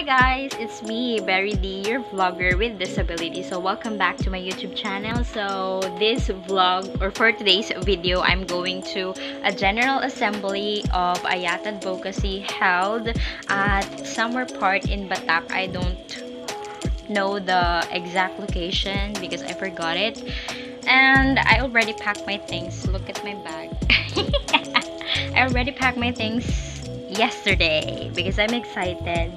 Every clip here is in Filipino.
Hi guys, it's me, Berry D, your vlogger with disability. So welcome back to my YouTube channel. So this vlog, or for today's video, I'm going to a General Assembly of Ayat Advocacy held at somewhere part in Batak. I don't know the exact location because I forgot it. And I already packed my things. Look at my bag. I already packed my things yesterday because I'm excited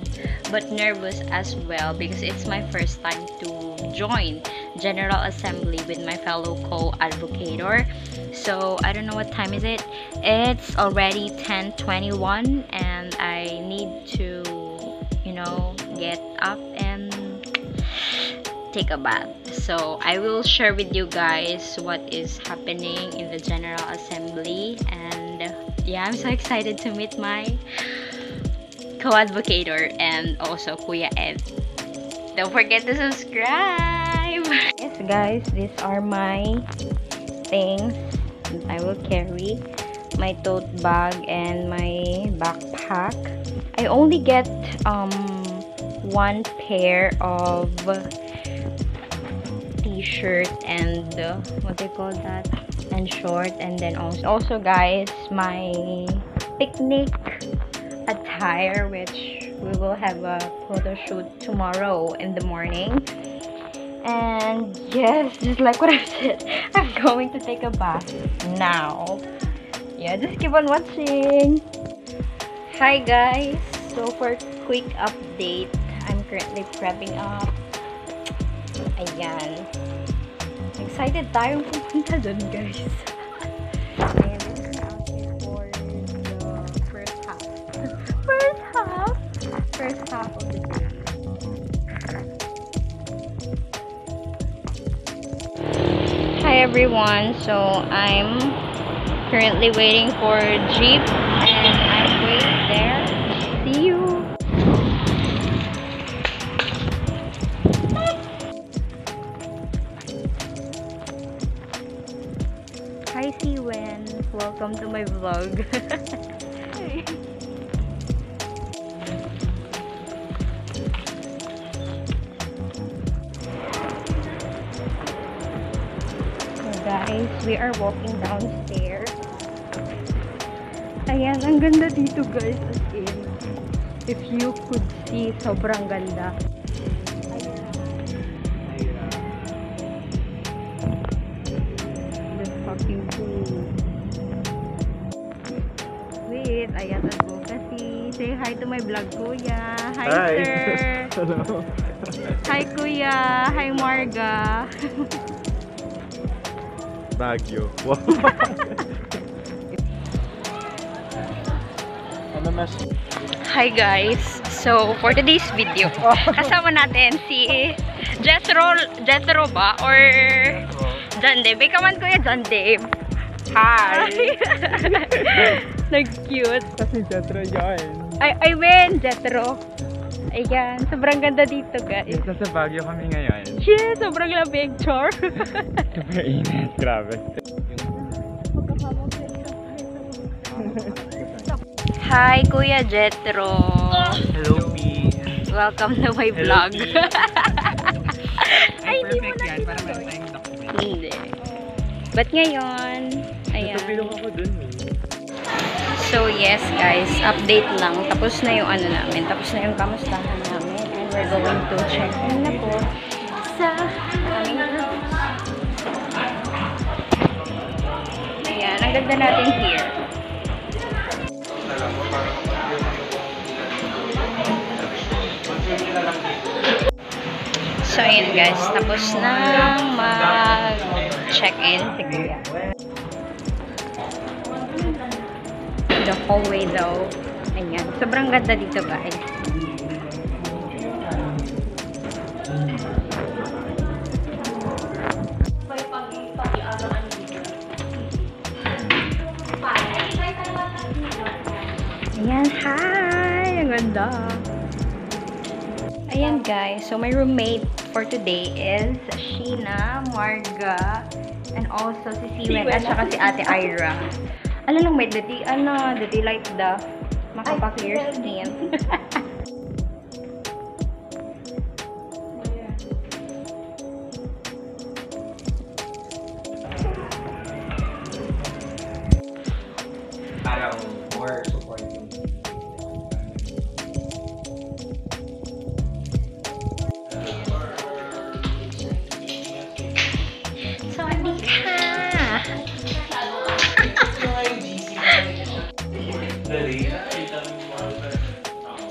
but nervous as well because it's my first time to join General Assembly with my fellow co-advocator. So I don't know what time is it. It's already 10:21 and I need to you know get up and take a bath. So I will share with you guys what is happening in the General Assembly and yeah, I'm so excited to meet my co-advocator and also Kuya Ed. Don't forget to subscribe! Yes guys, these are my things I will carry. My tote bag and my backpack. I only get um, one pair of t-shirt and uh, what they call that and short and then also also guys my picnic which we will have a photo shoot tomorrow in the morning. And yes just like what i said i'm going to take a bath now. Yeah just keep on watching. Hi guys. So for quick update i'm currently prepping up. Ayan. Excited tayong pupunta dun guys first half of the day hi everyone. So i'm currently waiting for jeep and i'm waiting there. See you. Hi Siwen welcome to my vlog guys, we are walking downstairs. Ayan, ang ganda dito guys. As in, if you could see, sobrang ganda. The fucking cool. Wait, ayan advocacy. Say hi to my vlog, kuya. Hi, sir. Hello. Hi, kuya. Hi, Marga. Baguio. Wow. Hi guys! So, for today's video, kasama natin si Jethro, Jethro ba? Or John Dave? Ikaw man kuya John Dave. Hi! Nag-cute. Kasi Jetro yan. Ay, I win, Jethro. Ayan, sobrang ganda dito guys. Nasa Baguio kami ngayon. Shit, sobrang lamig, char. Super init. Grabe. Hi, Kuya Jethro. Hello, P. Welcome to my vlog. Ay, hindi mo na yan. Para meron tayong document. Hindi. But ngayon, ayan. Natupilong ako dun eh. So yes guys, update lang. Tapos na yung ano namin. Tapos na yung kamustahan namin. And we're going to check in na po sa aming rooms. Ayan, ang ganda natin here. So ayan guys, tapos na mag-check-in si Kuya. The hallway though. Ayan. Sobrang ganda dito guys. Ganda. Ayan guys. So my roommate for today is Sheena, Marga, and also si Siwen at saka si Ate Ira. Ano lang may dati, ano, dati like the makapag-clear skin.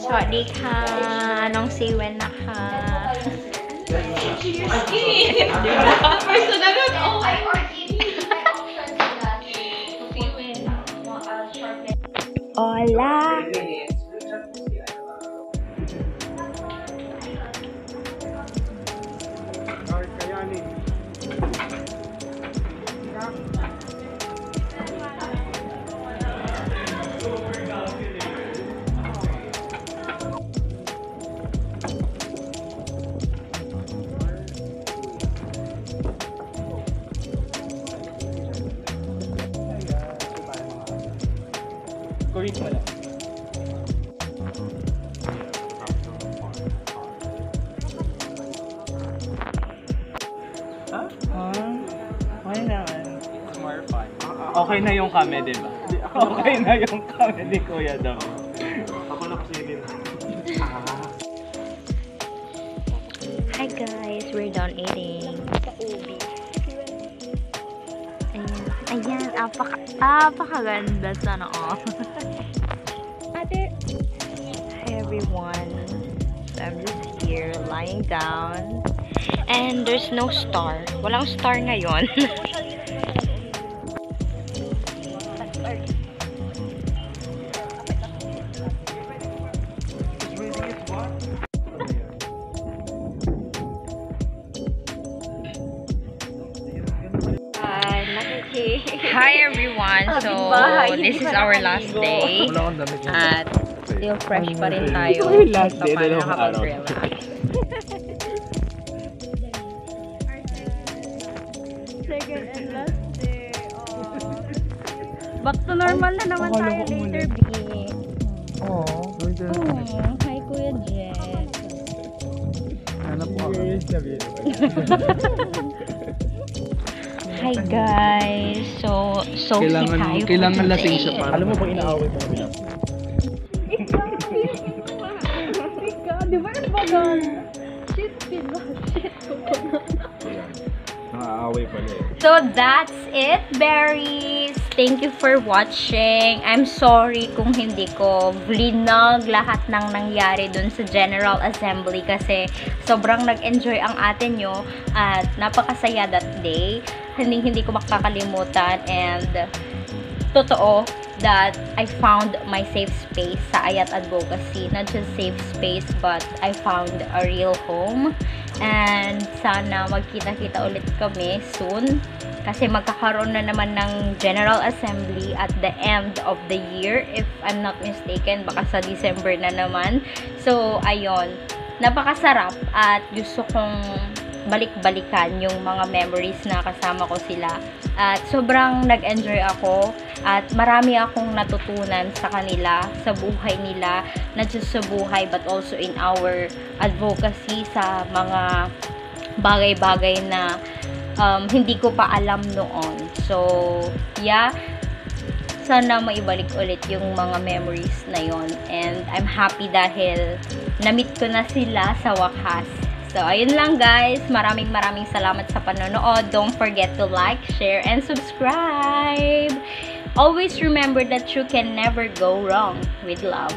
สวัสดีค่ะ น้องซีเวนนะคะ Hola Kuwait mo lang. Ha? Okay naman. More fun. Okay na yung kami, di ba? Okay na yung kami ni Kuya daw. Ako na kasi din. Hi guys, we're done eating. Ayan, ayan, apaka, apakaganda sana all. everyone. So I'm just here lying down. And there's no star. Walang star ngayon. Hi everyone. So, this is our last day. Wala akong damit yun. At still fresh pa rin tayo. Ito yung last day, araw. nakapag-relax. Second and last day. Back to normal na naman tayo later, B. Oo. Oh, hi Kuya Jet. Hanap ko ako. Hi guys. So, so Kailangan- tayo kailangan lasing siya para- Alam mo ba inaaway mo nagbagal? Shit, diba? Shit, Nakaaway pala eh. So that's it, berries. Thank you for watching. I'm sorry kung hindi ko vlinog lahat ng nangyari dun sa General Assembly kasi sobrang nag-enjoy ang atin nyo at napakasaya that day. Hindi hindi ko makakalimutan and totoo that I found my safe space sa Ayat Advocacy. Not just safe space, but I found a real home. And sana magkita-kita ulit kami soon. Kasi magkakaroon na naman ng General Assembly at the end of the year. If I'm not mistaken, baka sa December na naman. So, ayun. Napakasarap at gusto kong balik-balikan yung mga memories na kasama ko sila. At sobrang nag-enjoy ako at marami akong natutunan sa kanila, sa buhay nila, not just sa buhay but also in our advocacy sa mga bagay-bagay na um, hindi ko pa alam noon. So, yeah, sana maibalik ulit yung mga memories na yon and I'm happy dahil na-meet ko na sila sa wakas. So, ayun lang guys. Maraming maraming salamat sa panonood. Don't forget to like, share, and subscribe. Always remember that you can never go wrong with love.